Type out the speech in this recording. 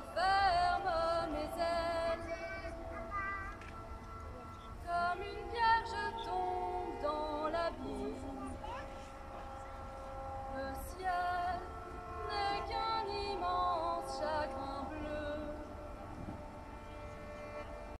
the first.